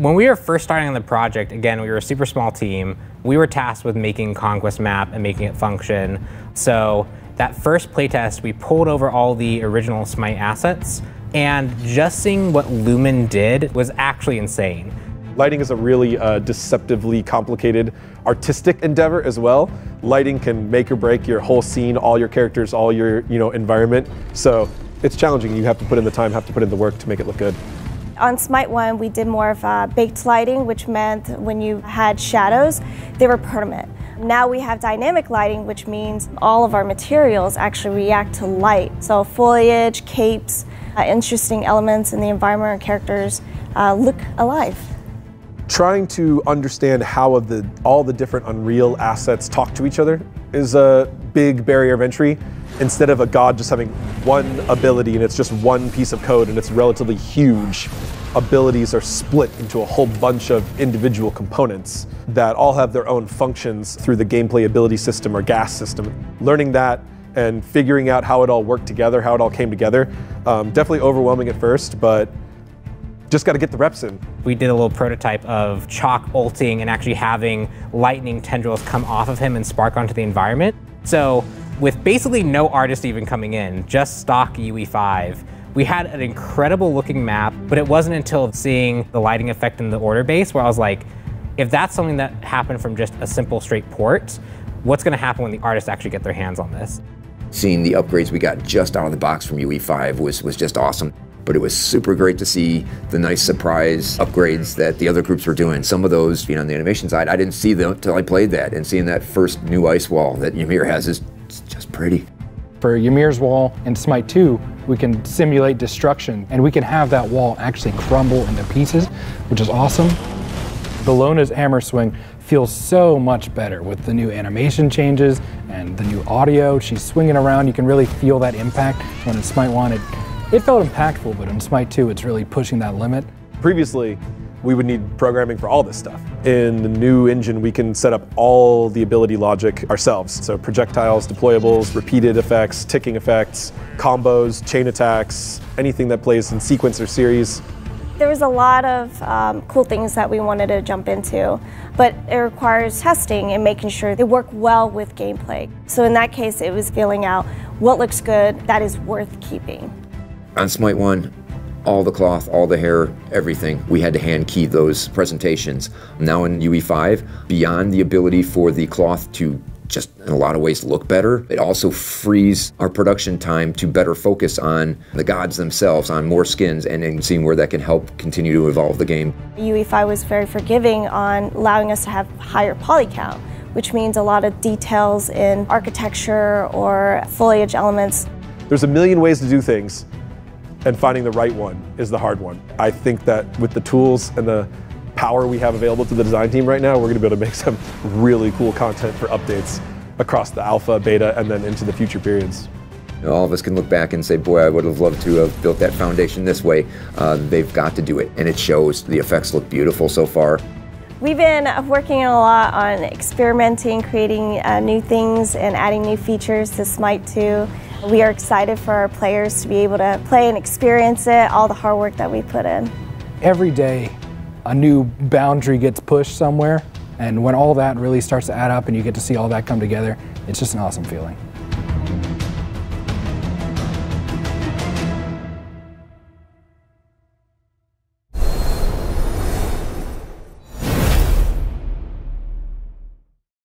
When we were first starting on the project, again, we were a super small team. We were tasked with making Conquest Map and making it function. So that first playtest, we pulled over all the original Smite assets, and just seeing what Lumen did was actually insane. Lighting is a really uh, deceptively complicated artistic endeavor as well. Lighting can make or break your whole scene, all your characters, all your you know environment. So it's challenging. You have to put in the time, have to put in the work to make it look good. On Smite 1, we did more of uh, baked lighting, which meant when you had shadows, they were permanent. Now we have dynamic lighting, which means all of our materials actually react to light. So foliage, capes, uh, interesting elements in the environment or characters uh, look alive. Trying to understand how of the, all the different Unreal assets talk to each other is a big barrier of entry instead of a god just having one ability and it's just one piece of code and it's relatively huge abilities are split into a whole bunch of individual components that all have their own functions through the gameplay ability system or GAS system. Learning that and figuring out how it all worked together, how it all came together, um, definitely overwhelming at first, but just got to get the reps in. We did a little prototype of Chaac ulting and actually having lightning tendrils come off of him and spark onto the environment. So with basically no artist even coming in, just stock UE5, we had an incredible looking map, but it wasn't until seeing the lighting effect in the order base where I was like, if that's something that happened from just a simple straight port, what's gonna happen when the artists actually get their hands on this? Seeing the upgrades we got just out of the box from UE5 was, was just awesome. But it was super great to see the nice surprise upgrades that the other groups were doing. Some of those, you know, on the animation side, I didn't see them until I played that. And seeing that first new ice wall that Ymir has is just pretty. For Ymir's wall in Smite 2, we can simulate destruction and we can have that wall actually crumble into pieces, which is awesome. Bellona's hammer swing feels so much better with the new animation changes and the new audio. She's swinging around, you can really feel that impact. When in Smite 1, it, it felt impactful, but in Smite 2, it's really pushing that limit. Previously, we would need programming for all this stuff. In the new engine, we can set up all the ability logic ourselves. So projectiles, deployables, repeated effects, ticking effects, combos, chain attacks, anything that plays in sequence or series. There was a lot of um, cool things that we wanted to jump into, but it requires testing and making sure they work well with gameplay. So in that case, it was feeling out what looks good that is worth keeping. On Smite 1, all the cloth, all the hair, everything. We had to hand key those presentations. Now in UE5, beyond the ability for the cloth to just in a lot of ways look better. It also frees our production time to better focus on the gods themselves, on more skins, and, and seeing where that can help continue to evolve the game. UE5 was very forgiving on allowing us to have higher poly count, which means a lot of details in architecture or foliage elements. There's a million ways to do things, and finding the right one is the hard one. I think that with the tools and the power we have available to the design team right now, we're gonna be able to make some really cool content for updates across the alpha, beta, and then into the future periods. All of us can look back and say, boy, I would have loved to have built that foundation this way. Uh, they've got to do it, and it shows. The effects look beautiful so far. We've been working a lot on experimenting, creating uh, new things, and adding new features to Smite 2. We are excited for our players to be able to play and experience it, all the hard work that we put in. Every day, a new boundary gets pushed somewhere, and when all that really starts to add up and you get to see all that come together, it's just an awesome feeling.